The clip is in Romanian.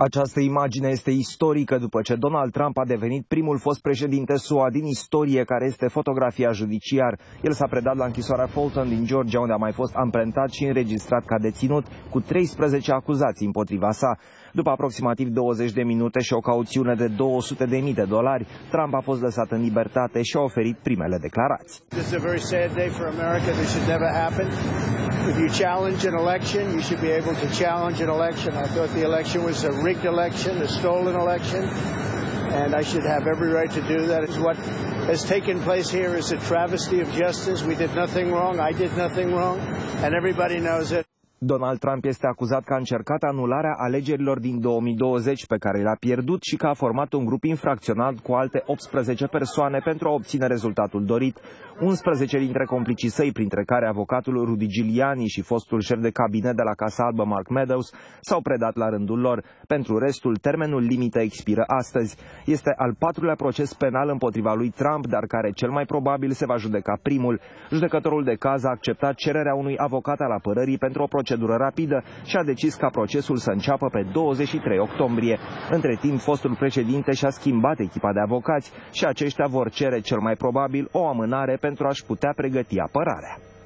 Această imagine este istorică după ce Donald Trump a devenit primul fost președinte SUA din istorie care este fotografia judiciar. El s-a predat la închisoarea Fulton din Georgia unde a mai fost amprentat și înregistrat ca deținut cu 13 acuzații împotriva sa. După aproximativ 20 de minute și o cauțiune de 200.000 de dolari, Trump a fost lăsat în libertate și a oferit primele declarații. If you challenge an election, you should be able to challenge an election. I thought the election was a rigged election, a stolen election, and I should have every right to do that. What has taken place here is a travesty of justice. We did nothing wrong. I did nothing wrong, and everybody knows it. Donald Trump este acuzat că a încercat anularea alegerilor din 2020 pe care le-a pierdut și că a format un grup infracțional cu alte 18 persoane pentru a obține rezultatul dorit. 11 dintre complicii săi, printre care avocatul Rudy Giuliani și fostul șef de cabinet de la Casa Albă Mark Meadows, s-au predat la rândul lor. Pentru restul, termenul limită expiră astăzi. Este al patrulea proces penal împotriva lui Trump, dar care cel mai probabil se va judeca primul. Judecătorul de caz a acceptat cererea unui avocat al apărării pentru o procedură rapidă și a decis ca procesul să înceapă pe 23 octombrie. Între timp, fostul președinte și-a schimbat echipa de avocați și aceștia vor cere cel mai probabil o amânare pentru a-și putea pregăti apărarea.